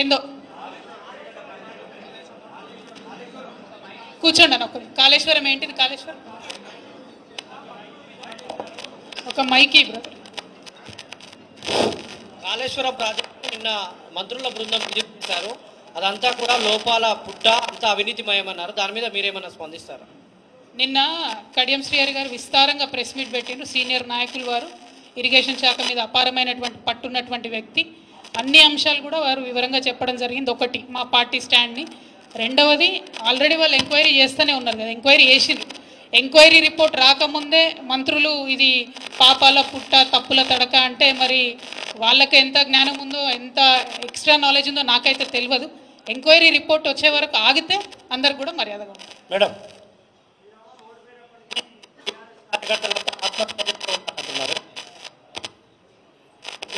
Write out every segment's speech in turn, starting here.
ఏందో? కూర్చోండి అన్న ఒకరు కాళేశ్వరం ఏంటిది కాళేశ్వరం? ఒక మైకి కాళేశ్వరం ప్రాజెక్టు నిన్న మంత్రుల బృందం విజిట్ చేశారు. అదంతా కూడా లోపాల పుట్ట అంతా అవినీతిమయమన్నారు. దాని మీద మీరేమన్నా స్పందిస్తారా? నిన్న కడియం శ్రీహరి గారు విస్తారంగా ప్రెస్ మీట్ పెట్టిండ్రు. సీనియర్ నాయకులు వారు. ఇరిగేషన్ శాఖ మీద అపారమైనటువంటి పట్టున్నటువంటి వ్యక్తి. అన్ని అంశాలు కూడా వారు వివరంగా చెప్పడం జరిగింది. ఒకటి మా పార్టీ స్టాండ్ని. రెండవది ఆల్రెడీ వాళ్ళు ఎంక్వైరీ చేస్తూనే ఉన్నారు కదా ఎంక్వైరీ చేసిండ్రు ఎంక్వైరీ రిపోర్ట్ రాకముందే మంత్రులు ఇది పాపాల పుట్ట తప్పుల తడక అంటే మరి వాళ్ళకి ఎంత జ్ఞానం ఉందో ఎంత ఎక్స్ట్రా నాలెడ్జ్ ఉందో నాకైతే తెలియదు. ఎంక్వైరీ రిపోర్ట్ వచ్చే వరకు ఆగితే అందరు కూడా మర్యాదగా మేడం కార్యకర్తలంతా ఆత్మస్థైర్యంతో ఉన్నారంటున్నారు.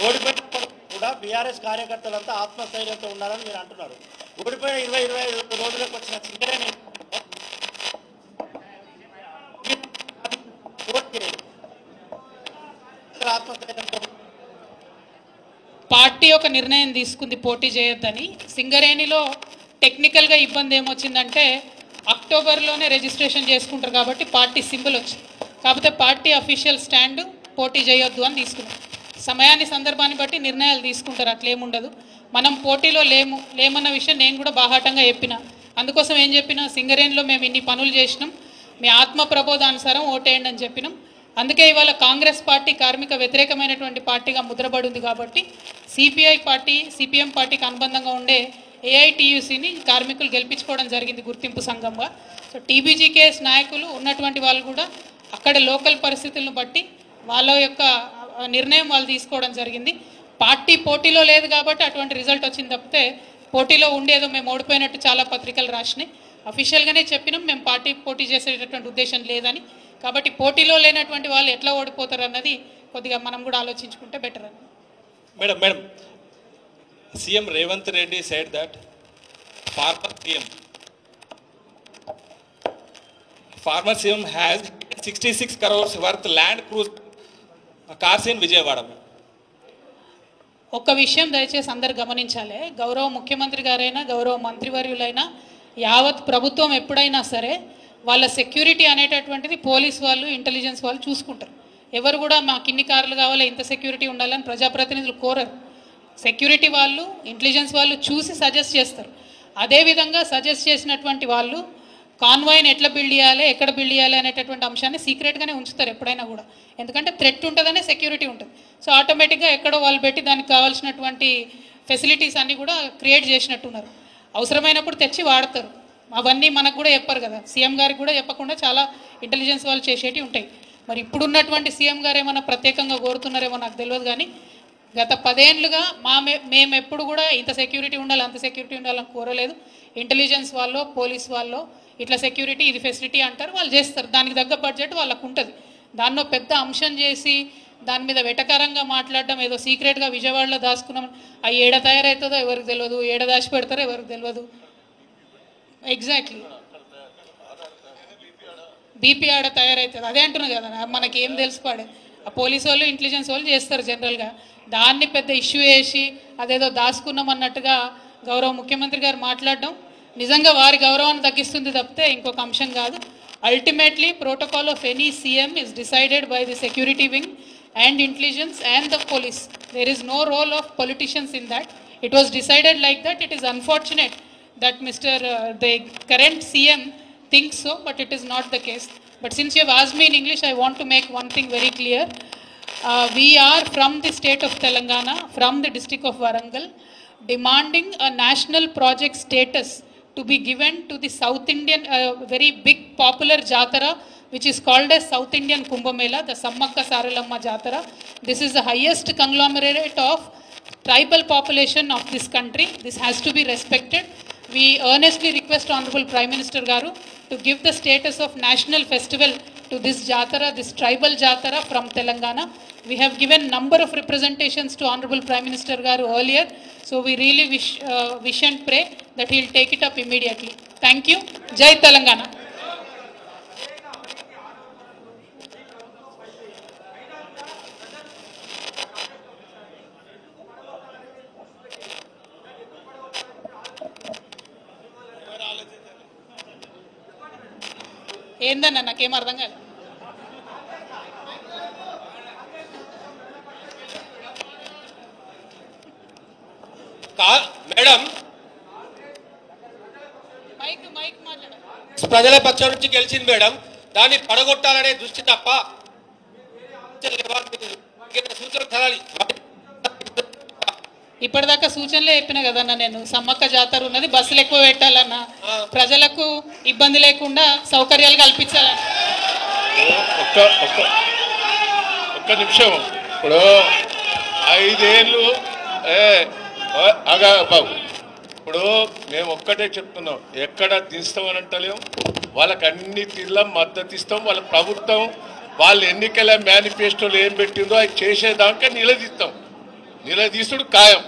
ఓడిపోయినప్పుడు కూడా బీఆర్ఎస్ కార్యకర్తలంతా ఆత్మస్థైర్యంతో ఉన్నారని మీరు అంటున్నారు. ఓడిపోయిన ఇరవై ఇరవై ఐదు రోజులకు వచ్చిన సింగరేణి ఆత్మస్థైర్యంతో పార్టీ ఒక నిర్ణయం తీసుకుంది పోటీ చేయొద్దని. సింగరేణిలో టెక్నికల్గా ఇబ్బంది ఏమొచ్చిందంటే అక్టోబర్లోనే రిజిస్ట్రేషన్ చేసుకుంటారు కాబట్టి పార్టీ సింబల్ వచ్చింది. కాకపోతే పార్టీ అఫీషియల్ స్టాండ్ పోటీ చేయొద్దు అని తీసుకున్నారు. సమయాన్ని సందర్భాన్ని బట్టి నిర్ణయాలు తీసుకుంటారు. అట్లేముండదు. మనం పోటీలో లేము లేమన్న విషయం నేను కూడా బాహాటంగా చెప్పిన. అందుకోసం ఏం చెప్పినా సింగరేణిలో మేము ఇన్ని పనులు చేసినాం. మీ ఆత్మ ప్రబోధానుసారం ఓటేయండి అని చెప్పినాం. అందుకే ఇవాళ కాంగ్రెస్ పార్టీ కార్మిక వ్యతిరేకమైనటువంటి పార్టీగా ముద్రపడింది కాబట్టి సిపిఐ పార్టీ సిపిఎం పార్టీకి అనుబంధంగా ఉండే ఏఐటియుసిని కార్మికులు గెలిపించుకోవడం జరిగింది గుర్తింపు సంఘంగా. సో టీబీజీకేఎస్ నాయకులు ఉన్నటువంటి వాళ్ళు కూడా అక్కడ లోకల్ పరిస్థితులను బట్టి వాళ్ళ యొక్క నిర్ణయం వాళ్ళు తీసుకోవడం జరిగింది. పార్టీ పోటీలో లేదు కాబట్టి అటువంటి రిజల్ట్ వచ్చింది తప్పితే పోటీలో ఉండేదో మేము ఓడిపోయినట్టు చాలా పత్రికలు రాసినాయి. అఫీషియల్గానే చెప్పినాం మేము పార్టీ పోటీ చేసేటటువంటి ఉద్దేశం లేదని. కాబట్టి పోటీలో లేనటువంటి వాళ్ళు ఎట్లా ఓడిపోతారు అన్నది కొద్దిగా మనం కూడా ఆలోచించుకుంటే బెటర్ అని. Madam madam CM Revanth Reddy side that farmer CM, farmer CM has 66 crores worth land cruise cars in Vijayawada. ఒక్క విషయం దయచేసి అందరు గమనించాలి. గౌరవ ముఖ్యమంత్రి గారైనా గౌరవ మంత్రివర్యులైనా యావత్ ప్రభుత్వం ఎప్పుడైనా సరే వాళ్ళ సెక్యూరిటీ అనేటటువంటిది పోలీస్ వాళ్ళు ఇంటెలిజెన్స్ వాళ్ళు చూసుకుంటారు. ఎవరు కూడా మాకు ఇన్ని కార్లు కావాలి ఇంత సెక్యూరిటీ ఉండాలని ప్రజాప్రతినిధులు కోరరు. సెక్యూరిటీ వాళ్ళు ఇంటెలిజెన్స్ వాళ్ళు చూసి సజెస్ట్ చేస్తారు. అదేవిధంగా సజెస్ట్ చేసినటువంటి వాళ్ళు కాన్వాయ్ని ఎట్లా బిల్డ్ చేయాలి ఎక్కడ బిల్డ్ చేయాలి అనేటటువంటి అంశాన్ని సీక్రెట్గానే ఉంచుతారు ఎప్పుడైనా కూడా. ఎందుకంటే థ్రెట్ ఉంటుందనే సెక్యూరిటీ ఉంటుంది. సో ఆటోమేటిక్గా ఎక్కడో వాళ్ళు పెట్టి దానికి కావాల్సినటువంటి ఫెసిలిటీస్ అన్నీ కూడా క్రియేట్ చేసినట్టున్నారు. అవసరమైనప్పుడు తెచ్చి వాడతారు. అవన్నీ మనకు కూడా చెప్పారు కదా. సీఎం గారికి కూడా చెప్పకుండా చాలా ఇంటెలిజెన్స్ వాళ్ళు చేసేటివి ఉంటాయి. మరి ఇప్పుడున్నటువంటి సీఎం గారు ఏమైనా ప్రత్యేకంగా కోరుతున్నారేమో నాకు తెలియదు కానీ గత పదేండ్లుగా మా మే- మేము ఎప్పుడు కూడా ఇంత సెక్యూరిటీ ఉండాలి అంత సెక్యూరిటీ ఉండాలని కోరలేదు. ఇంటెలిజెన్స్ వాళ్ళు పోలీస్ వాళ్ళు ఇట్లా సెక్యూరిటీ ఇది ఫెసిలిటీ అంటారు వాళ్ళు చేస్తారు. దానికి తగ్గ బడ్జెట్ వాళ్ళకు ఉంటుంది. దాన్నో పెద్ద అంశం చేసి దాని మీద వెటకారంగా మాట్లాడడం ఏదో సీక్రెట్గా విజయవాడలో దాచుకున్నాం. ఆ ఏడ తయారవుతుందో ఎవరికి తెలియదు ఏడ దాచి పెడతారో ఎవరికి తెలియదు ఎగ్జాక్ట్లీ బీపీ ఆడ తయారవుతుంది అదే అంటున్నాను కదా మనకి ఏం తెలుసుకోడే ఆ పోలీసు వాళ్ళు ఇంటెలిజెన్స్ వాళ్ళు చేస్తారు జనరల్గా దాన్ని పెద్ద ఇష్యూ వేసి అదేదో దాచుకున్నాం అన్నట్టుగా గౌరవ ముఖ్యమంత్రి గారు మాట్లాడడం నిజంగా వారి గౌరవాన్ని తగ్గిస్తుంది తప్పితే ఇంకొక అంశం కాదు ultimately protocol of any CM is decided by the security wing and intelligence and the police there is no role of politicians in that it was decided like that it is unfortunate that Mr. Uh, the current CM thinks so, but it is not the case. But since you have asked me in English, I want to make one thing very clear. Uh, we are from the state of Telangana, from the district of Warangal, demanding a national project status to be given to the South Indian, uh, very big popular Jatara, which is called as South Indian Kumbh Mela, the Sammakka Saralamma Jatara. This is the highest conglomerate of tribal population of this country. This has to be respected. We earnestly request Honorable Prime Minister Garu to give the status of national festival to this Jatara, this tribal Jatara from Telangana. We have given number of representations to Honorable Prime Minister Garu earlier, so we really wish, uh, wish and pray that he will take it up immediately. Thank you. Jai Telangana. ఏందన్న నాకేం అర్థం కాదు madam ప్రజల పక్షం నుంచి గెలిచింది madam. దాన్ని పడగొట్టాలనే దృష్టి తప్ప. ఇప్పటిదాకా సూచనలే చెప్పిన కదన్న నేను. సమ్మక్క జాతర ఉన్నది బస్సులు ఎక్కువ పెట్టాలన్న. ప్రజలకు ఇబ్బంది లేకుండా సౌకర్యాలు కల్పించాలన్న. ఒక్క ఒక్క ఒక్క నిమిషం. ఇప్పుడు ఐదేళ్ళు బాబు. ఇప్పుడు మేము ఒక్కటే చెప్తున్నాం ఎక్కడ దిస్తామని అంటలేం వాళ్ళకి అన్ని తీర్ల మద్దతు ఇస్తాం వాళ్ళ ప్రభుత్వం వాళ్ళ ఎన్నికల మేనిఫెస్టోలు ఏం పెట్టిందో అది చేసేదాకా నిలదీస్తాం. నిలదీసుడు ఖాయం.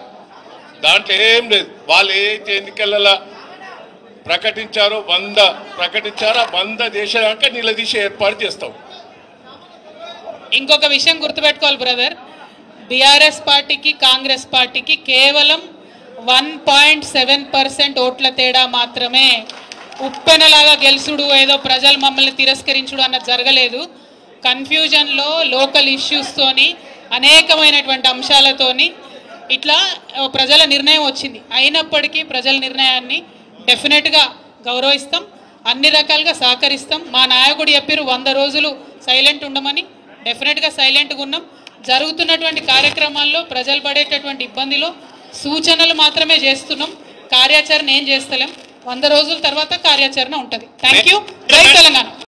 దాంట్లో ఏం లేదు. వాళ్ళు ఏదైతే ఎన్నికలలో ప్రకటించారో వంద ప్రకటించారో ఆ వంద దేశాక నిలదీసి ఏర్పాటు చేస్తాం. ఇంకొక విషయం గుర్తుపెట్టుకోవాలి బ్రదర్. బీఆర్ఎస్ పార్టీకి కాంగ్రెస్ పార్టీకి కేవలం వన్ పాయింట్ సెవెన్ పర్సెంట్ ఓట్ల తేడా మాత్రమే ఉప్పెనలాగా గెలుచుడు ఏదో ప్రజలు మమ్మల్ని తిరస్కరించుడు అన్నది జరగలేదు. కన్ఫ్యూజన్లో లోకల్ ఇష్యూస్తోని అనేకమైనటువంటి అంశాలతోని ఇట్లా ప్రజల నిర్ణయం వచ్చింది. అయినప్పటికీ ప్రజల నిర్ణయాన్ని డెఫినెట్గా గౌరవిస్తాం అన్ని రకాలుగా సహకరిస్తాం. మా నాయకుడు చెప్పారు వంద రోజులు సైలెంట్ ఉండమని. డెఫినెట్గా సైలెంట్గా ఉన్నాం. జరుగుతున్నటువంటి కార్యక్రమాల్లో ప్రజలు పడేటటువంటి ఇబ్బందిలో సూచనలు మాత్రమే చేస్తున్నాం. కార్యాచరణ ఏం చేస్తలేం. వంద రోజుల తర్వాత కార్యాచరణ ఉంటుంది. థ్యాంక్ యూ జై తెలంగాణ.